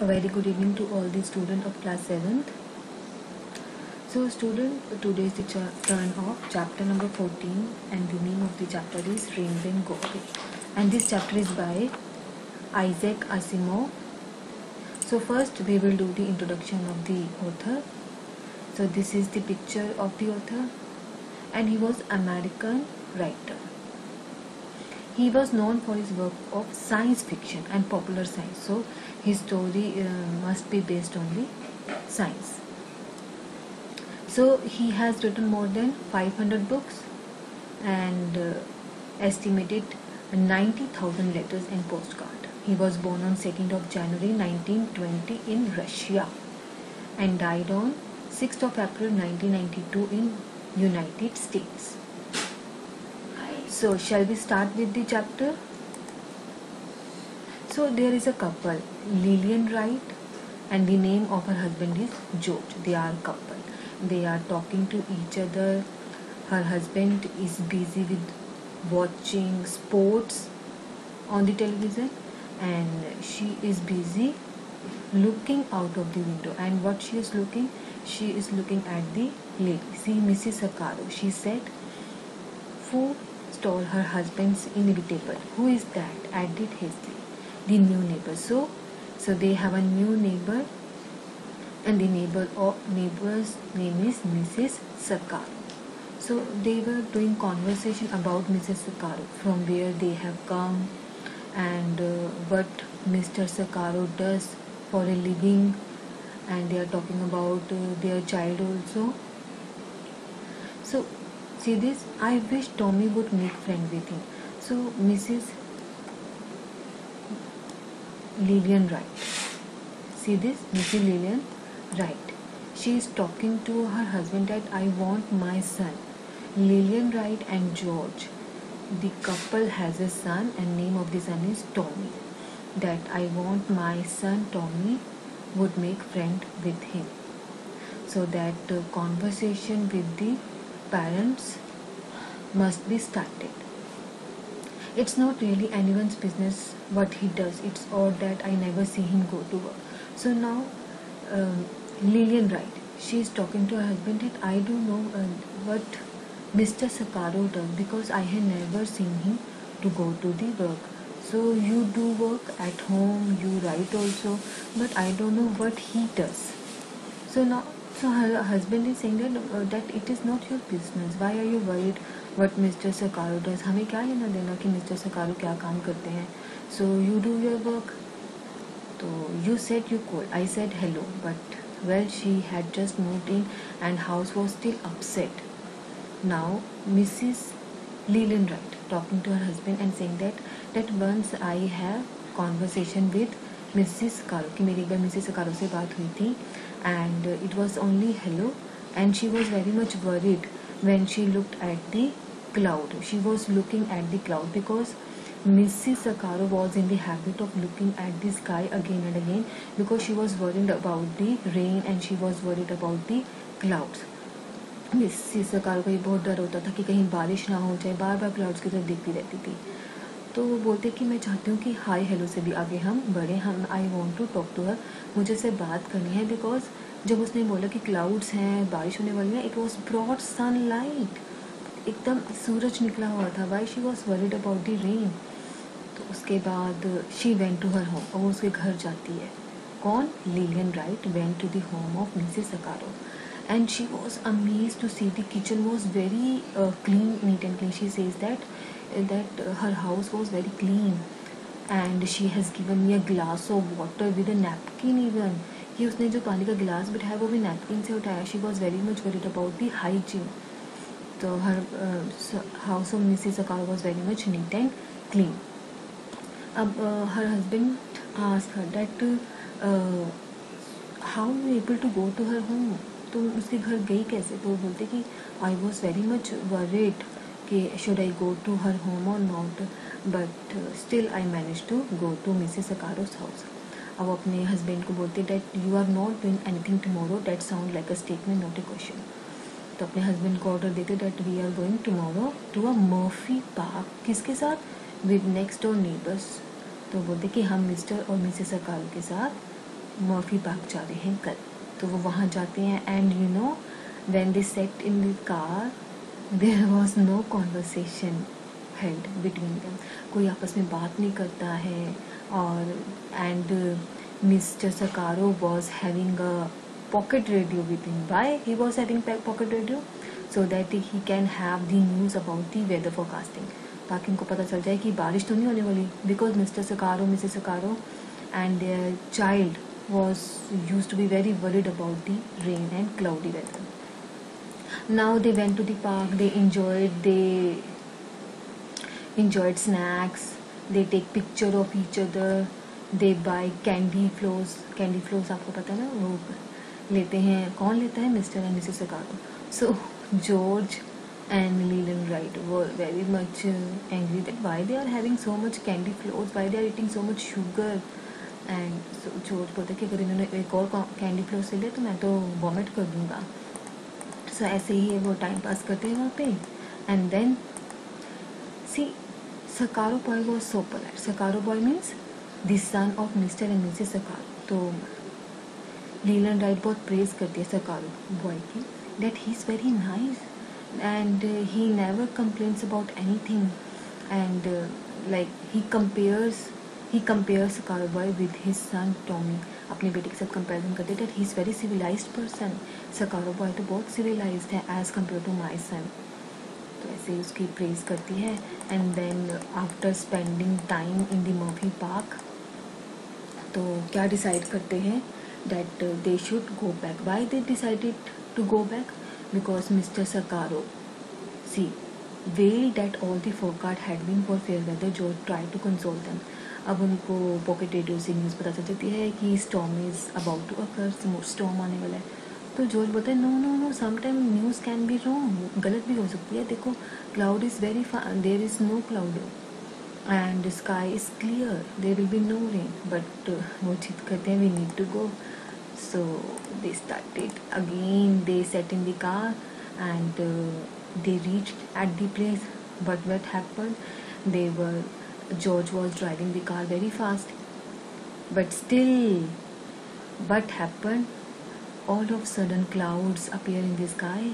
A very good evening to all the students of class 7th. So student, today is the turn of chapter number 14 and the name of the chapter is Rainbow Gopi. And this chapter is by Isaac Asimov. So first we will do the introduction of the author. So this is the picture of the author and he was American writer. He was known for his work of science fiction and popular science. So his story uh, must be based on the science. So he has written more than 500 books and uh, estimated 90,000 letters and postcard. He was born on 2nd of January 1920 in Russia and died on 6th of April 1992 in United States. So shall we start with the chapter? So there is a couple, Lillian Wright and the name of her husband is George. They are a couple. They are talking to each other. Her husband is busy with watching sports on the television and she is busy looking out of the window and what she is looking she is looking at the lady see mrs sakaro she said food stole her husband's inevitable. Who is that? Added hastily the new neighbor. So so they have a new neighbor and the neighbor or neighbor's name is mrs sakaro so they were doing conversation about mrs sakaro from where they have come and uh, what mr sakaro does for a living and they are talking about uh, their child also. So see this? I wish tommy would make friend with him. So mrs lillian wright. See this? Mrs lillian wright. She is talking to her husband that i want my son. Lillian wright and george. The couple has a son and name of the son is tommy. That i want my son tommy would make friend with him. So that uh, conversation with the parents must be started. It's not really anyone's business what he does. It's odd that i never see him go to work. So now um, lillian wright she is talking to her husband that i don't know uh, what mr sakaro does because i have never seen him to go to the work. So you do work at home you write also but i don't know what he does. So now so her husband is saying that uh, that it is not your business why are you worried what mr sakaro does हमें क्या लेना देना कि mister सकारो क्या काम करते हैं so you do your work so you said you called i said hello but well she had just moved in and house was still upset now mrs leland wright talking to her husband and saying that that once i have conversation with mrs sakaro कि मेरी एक बार Mrs सकारो से बात हुई थी and uh, it was only hello and she was very much worried when she looked at the cloud she was looking at the cloud because mrs sakaro was in the habit of looking at the sky again and again because she was worried about the rain and she was worried about the clouds Mrs सकारो को ये बहुत डर होता था कि कहीं बारिश ना हो जाए बार बार क्लाउड्स की तरफ देखती रहती थी तो वो बोलते कि मैं चाहती हूँ कि हाय हेलो से भी आगे हम बढ़े। हम I want to talk to her मुझे से बात करनी है बिकॉज़ जब उसने बोला कि क्लाउड्स हैं, बारिश होने वाली है it was broad sunlight एकदम सूरज निकला हुआ था। Why she was worried about the rain तो उसके बाद she went to her home और उसके घर जाती है। कौन? Lillian Wright went to the home of Mrs Sakaro and she was amazed to see the kitchen was very uh, clean neat and clean she says that that uh, her house was very clean and she has given me a glass of water with a napkin even कि उसने जो पानी का गिलास बिठाया वो भी napkin से उठाया she was very much worried about the hygiene तो हर हाउस ऑफ मिसिस अकार was very much neat and clean अब her husband ask her that how able to go to her home तो उसके घर गई कैसे? तो वो बोलते कि I was very much worried कि should I go to her home और not but still I manage to go to Mrs Sakaro's house अब अपने हस्बैंड को बोलते that you are not doing anything tomorrow that sound like a statement not a question तो अपने husband को order देते that we are going tomorrow to a Murphy park किसके साथ? विद नेक्स्ट डोर नेबर्स तो बोलते कि, हम मिस्टर और मिसेस सकारो के साथ मर्फी पार्क जा रहे हैं कल. तो वो वहाँ जाते हैं and you know when they set in the car there was no conversation held between them कोई आपस में बात नहीं करता है और and Mr Sakaro was having a pocket radio with in by he was having pocket radio so that he can have the news about the weather forecasting ताकि उनको पता चल जाए कि बारिश तो नहीं होने वाली. Because Mr Sakaro Mrs Sakaro and child was use to be very worried about the rain and cloudy weather now they went to the park they enjoyed they enjoyed snacks they take picture of each other they buy candy flows candy flows आपको पता है ना वो लेते हैं कौन लेता है Mr and Mrs so George and Leland Wright were very much uh, angry that why they are having so much candy flows, why they are eating so much sugar. And George बोलते कि अगर इन्होंने एक और candy flows से लिया तो मैं तो वॉमिट कर दूँगा। सो so, ऐसे ही वो टाइम पास करते हैं वहाँ पे। And then C Sakaro boy was so polite Sakaro boy means the son of Mr and Mrs Sakaro तो लीलन राइट बहुत प्रेज करती है सकारो बॉय की that he is very nice and he never never about anything and like he he he compares Sakarabai with his son Tommy अपने बेटे के साथ comparison करते that he is very civilized person Sakaro boy तो बहुत civilized है as compare to my son तो ऐसे ही उसकी प्रेज करती है and then after spending time in the Murphy park तो क्या डिसाइड करते हैं that they should go back why they decided to go back because Mr. Sakaro, see, wailed that all the forecast had been for fair weather. George tried to console them. अब उनको pocket radio से news पता चल जाती है कि storm is about to occur storm आने वाला है। तो जॉर्ज बोलता है no no no some time news can be wrong गलत भी हो सकती है। देखो cloud is very there is no cloud and sky is clear there will be no rain but वो जिद करते हैं we need to go so they started again they sat in the car and uh, they reached at the place but what happened? They were george was driving the car very fast but still what happened all of sudden clouds appear in the sky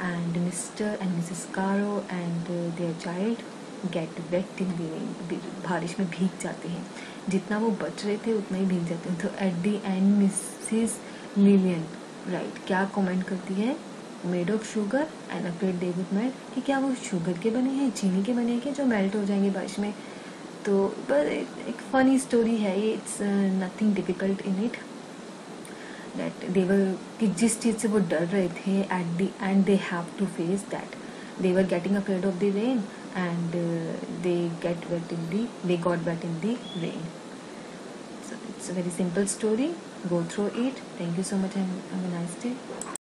and mr and mrs caro and uh, their child get wet in बारिश में भीग जाते हैं जितना वो बच रहे थे उतना ही भीग जाते हैं तो at the end Mrs Lillian Wright क्या कमेंट करती है made of sugar and afraid David made कि क्या वो शुगर के बने हैं चीनी के बने हैं कि जो मेल्ट हो जाएँगे बारिश में तो एक फनी स्टोरी है ये it's nothing difficult in it that देवर कि जिस चीज़ से वो डर रहे थे at the end they have to face that they were getting a fade of the rain and they get wet in the they got wet in the rain it's a very simple story go through it thank you so much and nice day